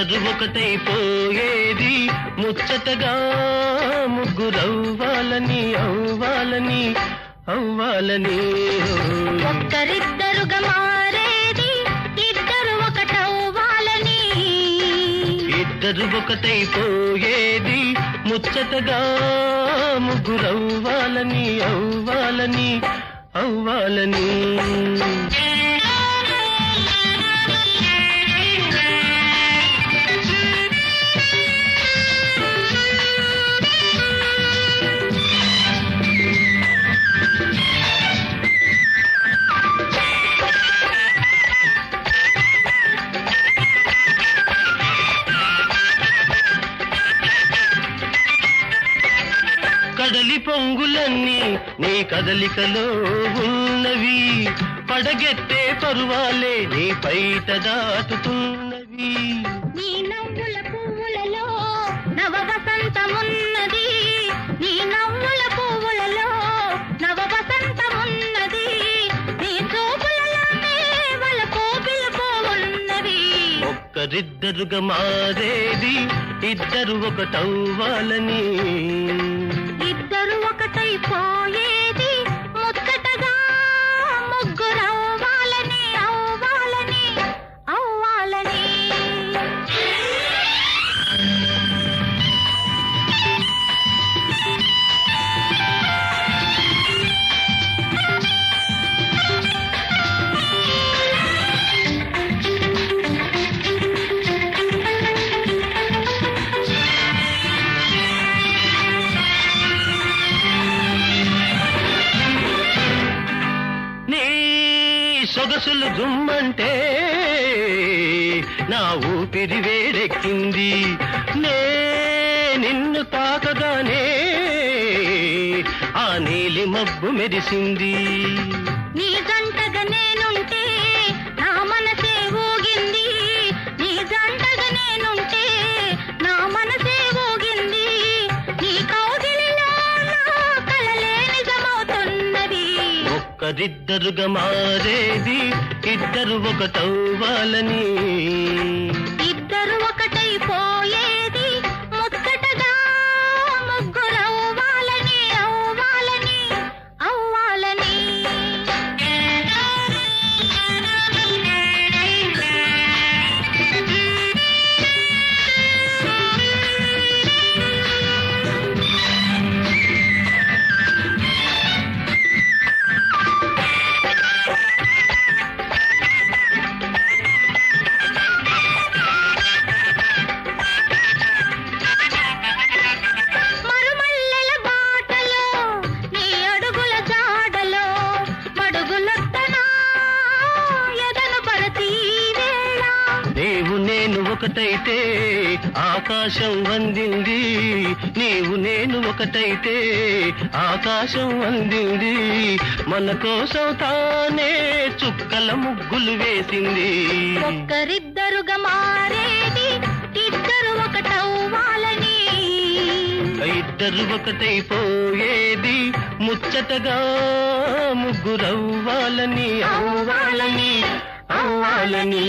ఒకటైపోయేది. ముచ్చటగా ముగ్గురవ్వాలని అవ్వాలని అవ్వాలని. ఒక్కరిద్దరుగా మారేది ఇద్దరు ఒకటవ్వాలని. ఇద్దరు ఒకటైపోయేది. ముచ్చటగా ముగ్గురవ్వాలని అవ్వాలని అవ్వాలని. పొంగులన్నీ నీ కదలికలో ఉన్నవి. పడగెత్తే పరువాలే నీ పైట దాటుతున్నవి. నీ నవ్వుల పువ్వులలో నవ వసంతమున్నది నీ నవ్వుల పువ్వులలో నవ వసంతమున్నది నీ చూపులలోనే వల కోపిలుపు ఉన్నవి ఒక్కరిద్దరుగా మారేది ఇద్దరు ఒకటవ్వాలని సొగసులు జుమ్మంటే నా ఊపిరి వేడెక్కింది. నే నిన్ను తాకగానే ఆ నీలి మబ్బు మెరిసింది. వారిద్దరుగా మారేది ఇద్దరు ఒకటవ్వాలని ఇద్దరు ఒకటైపోయే నీవు నేను ఒకటైతే ఆకాశం వందింది నీవు నేను ఒకటైతే ఆకాశం వందింది మన కోసం తానే చుక్కల ముగ్గులు వేసింది. ఒక్కరిద్దరుగా మారేది ఇద్దరు ఒకటవ్వాలని. ఇద్దరు ఒకటైపోయేది ముచ్చటగా ముగ్గురవ్వాలని అవ్వాలని. అవ్వాలని